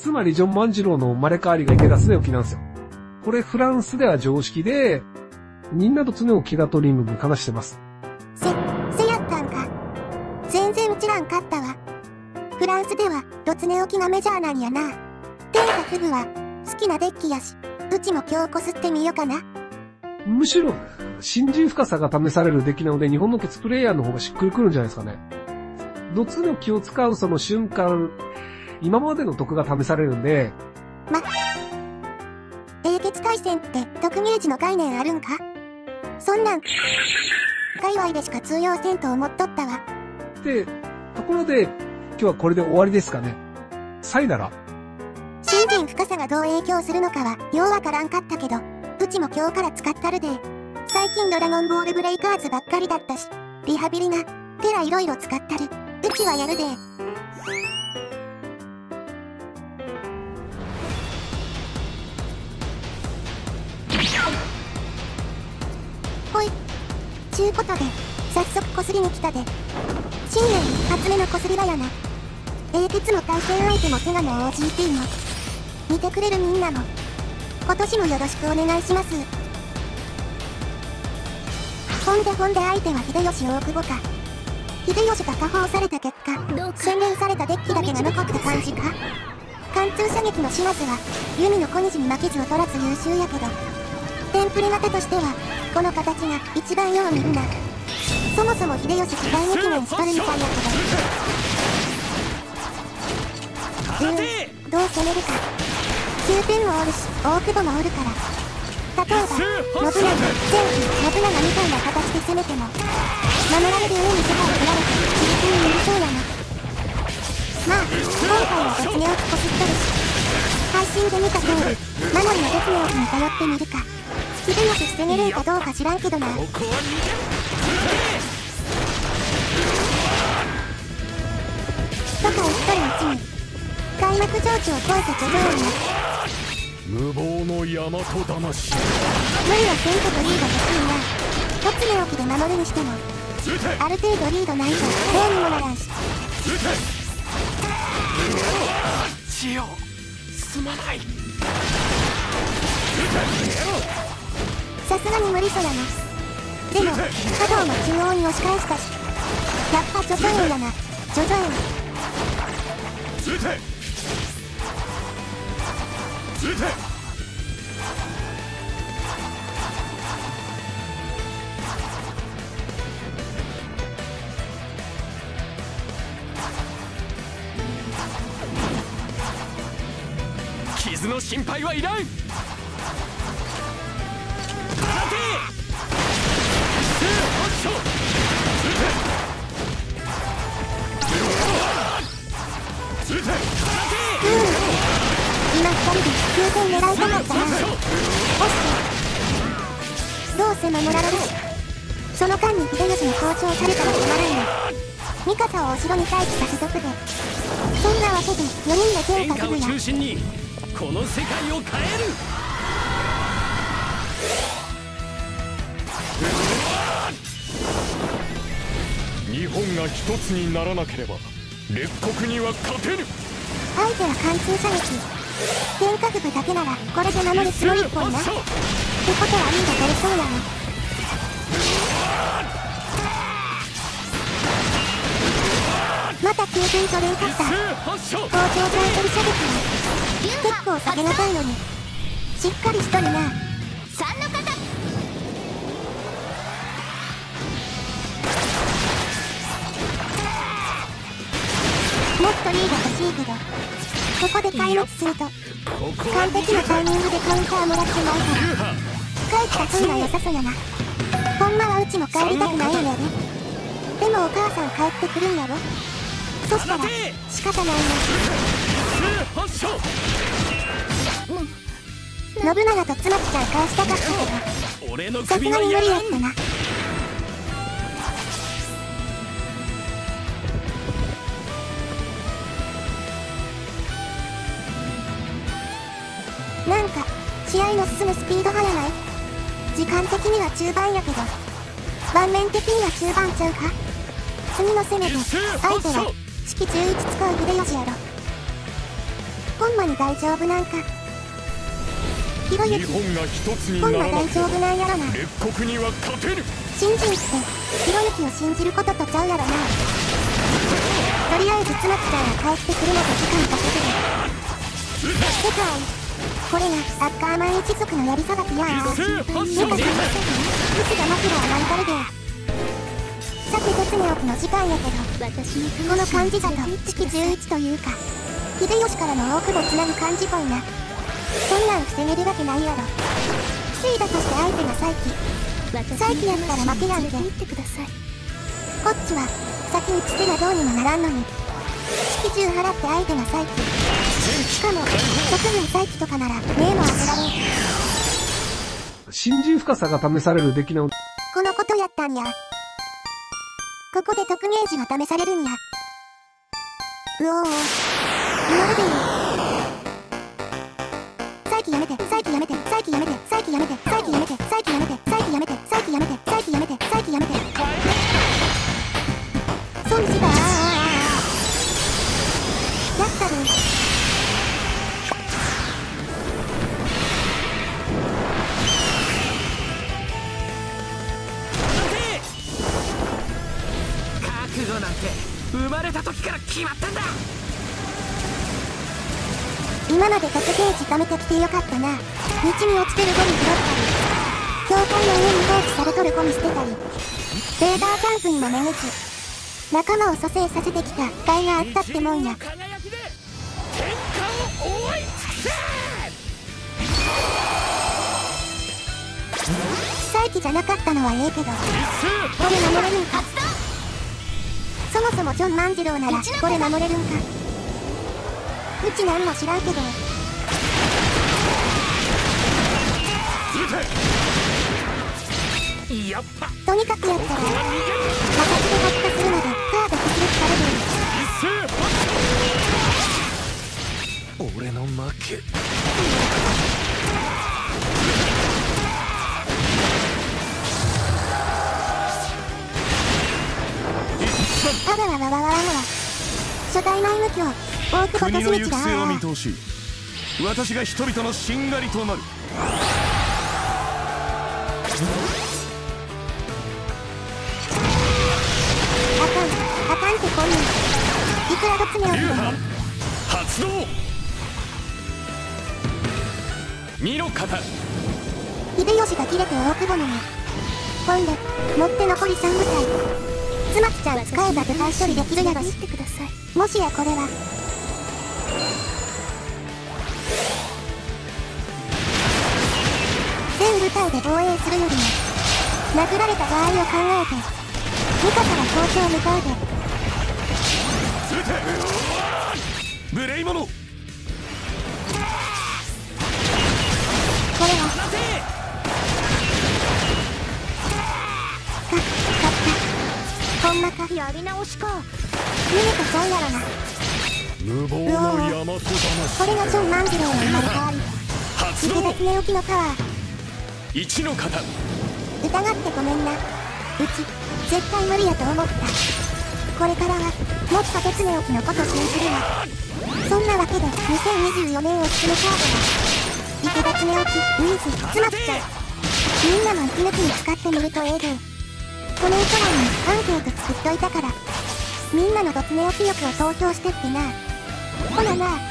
つまりジョン万次郎の生まれ変わりが池田恒興なんですよ。これフランスでは常識で、みんなと常を気が取り抜く話してます。せ、せやったんか。全然うちらんかったわ。フランスでは、どつね置きがメジャーなんやな。天下部は、好きなデッキやし、うちも今日こすってみようかな。むしろ、新人深さが試される出来なので、日本のケツプレイヤーの方がしっくりくるんじゃないですかね。どつの気を使うその瞬間、今までの得が試されるんで、ま、英傑対戦って特ゲージの概念あるんか？そんなん、界隈でしか通用せんと思っとったわ。で、ところで、今日はこれで終わりですかね。さいなら。新人深さがどう影響するのかは、ようわからんかったけど、うちも今日から使ったるで。最近ドラゴンボールブレイカーズばっかりだったし、リハビリな、テラいろいろ使ったる。うちはやるで。ほい。ちゅうことで、早速こすりに来たで。新年一発目のこすり場やな。英傑も対戦相手もセガの OGT も。見てくれるみんなも。今年もよろしくお願いします。ほんでほんで相手は秀吉大久保か。秀吉が下放された結果、洗練されたデッキだけが残った感じか貫通射撃の島津は、弓の小虹に負けず劣らず優秀やけど、テンプレ型としては、この形が一番よう見るな。そもそも秀吉時代劇年しとるみたいやけど。うん、どう攻めるか。9点もおるし、大久保もおるから。例えば、信長、前期、信長みたいな形で攻めても、守られる上に世界を取られて、自力に無理そうやな。まあ、今回は絶妙をこすっとるし、配信で見た通り、守りの絶妙に頼ってみるか。秀吉防げるんかどうか知らんけどな。ここは逃げとか言っとるうちに、開幕上地を超えた徐々に、無謀の大和魂。無理はせんことリードできんな。一つの置きで守るにしても、ある程度リードないとどうにもならんし。撃て。千代すまないさすがに無理そうやな。でも、加藤も中央に押し返したし、やっぱ徐々円やな。徐々円。撃て撃て傷の心配はいらんどうせ守られるし。その間に秀吉に校長されたら困るんだ。ミカサをお城に待機させとくで。そんなわけで4人で天天下を下飛ぶや。中心にこの世界を変える日本が一つにならなければ列国には勝てぬ相手は貫通射撃。天下部だけならこれで守るつもりっぽいな。ってことはリード取れそうやな。また9点取れんかった。発射校長タイトル射撃は結構下げなさいのにしっかりしとるな三のもっとリード欲しいけどここで壊滅すると完璧なタイミングでカウンターもらってまうから帰った風が良さそうやな。ほんまはうちも帰りたくないんやで。でもお母さん帰ってくるんやろ。そしたら仕方ないな信長と妻木ちゃん返したかったけどさすがに無理やったな。なんか試合の進むスピード速ない時間的には中盤やけど盤面的には中盤ちゃうか？次の攻めで相手は式11使う秀吉やろ。ほんまに大丈夫なんか？ひろゆきほんま大丈夫なんやろな？列国には勝てる。新人ってひろゆきを信じることとちゃうやろな。とりあえず妻木ちゃんが帰ってくるまで時間かけててかこれがアッカーマン一族のやりさばきや。ー一斉発うち射が枕はマンタルで。さて突寝起きの時間やけどこの漢字だと式11というか秀吉からの大久保つなぐ漢字っぽいなそんなん防げるわけないやろ。防いだとして相手が再起。再起やったら負けやんけ。こっちは先につけがどうにもならんのに。式中払って相手が再起しかも特軍再起とかなら目も当てられん新人深さが試される出来のこのことやったんや。ここで特芸時が試されるんや。うおー。言われてい。る。再起やめて、再起やめて、再起やめて、再起やめて、再起やめて、再起やめて、再起やめて、再起やめて、再起やめて、再起やめて。損した今まで特芸時貯めてきてよかったな。道に落ちてるゴミ拾ったり、教会の上に放置されとるゴミ捨てたり、レーダーキャンプにもめげず、仲間を蘇生させてきた甲斐があったってもんや。再起じゃなかったのはええけど、これ守れるんか？そもそもジョン万次郎ならこれ守れるんか？うちなんも知らんけど、やっぱ。とにかくやったら、形で発火する。までカード出力される。一斉発俺の負け。あらわわわわわわ初代内務卿大久保利通行く末を見だ通し私が人々のしんがりとなる。あかんあかんってこんなんいくらどつめを流っても派発動。見ろ方秀吉が切れて大久保のに今度持って残り3部隊。妻木ちゃん使えば部隊処理できるやろしもしやこれはで防衛するよりも殴られた場合を考えてミカから校長向かうで無礼者これはか勝ったほんまかやり直しか逃げたちゃうやろな無謀の大和魂これがジョン万次郎の生まれ変わり発動陸別寝起きのパワー一の方。疑ってごめんな。うち絶対無理やと思った。これからはもっと鉄寝起きのこと信じるわ。そんなわけで2024年おすすめカードは池田恒起ニーズつまっちゃう。みんなの息抜きに使ってみるとええでコメント欄にアンケート作っといたからみんなのドツネ起き力を投票してってな。ほなな